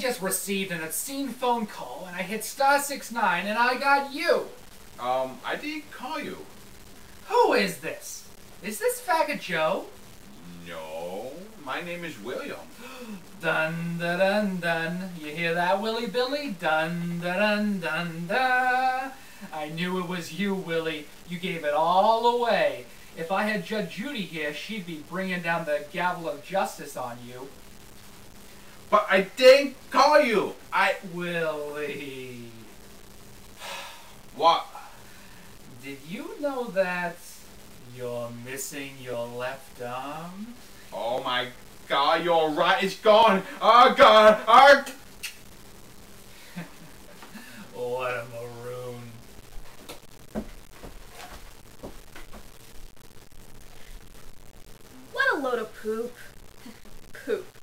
just received an obscene phone call and I hit star six nine and I got you. Um, I did call you. Who is this? Is this faggot Joe? No, my name is William. Dun dun dun dun. You hear that, Willie Billy? Dun dun dun dun dun. I knew it was you, Willie. You gave it all away. If I had Judge Judy here, she'd be bringing down the gavel of justice on you. But I didn't call you. I Willie. what? Did you know that you're missing your left arm? Oh my God, you're right. It's gone. Oh God. Oh. What a maroon. What a load of poop. poop.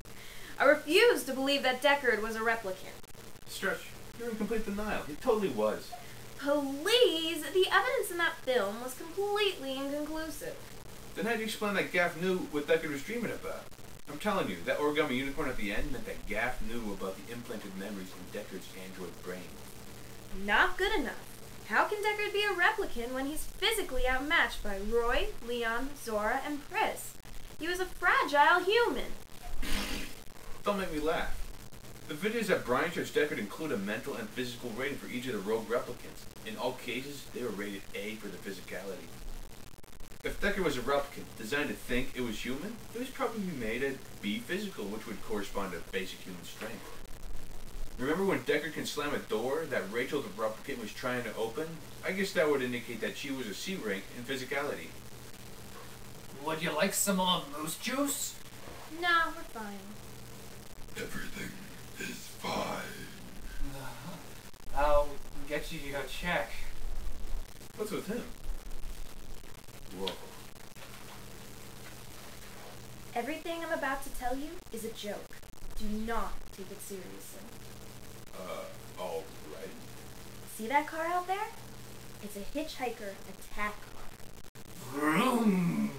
Refuse to believe that Deckard was a replicant. Stretch, you're in complete denial. He totally was. Please, the evidence in that film was completely inconclusive. Then how do you explain that Gaff knew what Deckard was dreaming about? I'm telling you, that origami unicorn at the end meant that Gaff knew about the implanted memories in Deckard's android brain. Not good enough. How can Deckard be a replicant when he's physically outmatched by Roy, Leon, Zhora, and Pris? He was a fragile human. Don't make me laugh. The videos that Bryant shows Deckard include a mental and physical rating for each of the rogue replicants. In all cases, they were rated A for the physicality. If Deckard was a replicant designed to think it was human, it was probably made at B physical, which would correspond to basic human strength. Remember when Deckard can slam a door that Rachael the replicant was trying to open? I guess that would indicate that she was a C rank in physicality. Would you like some more moose juice? Nah, we're fine. Everything is fine. I'll get you your check. What's with him? Whoa. Everything I'm about to tell you is a joke. Do not take it seriously. Uh, alright. See that car out there? It's a hitchhiker attack car. Vroom.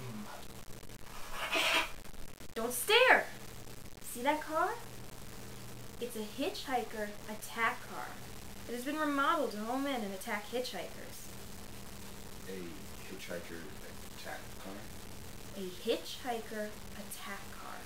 Don't stare! See that car? It's a hitchhiker attack car. It has been remodeled to home in and attack hitchhikers. A hitchhiker attack car? A hitchhiker attack car.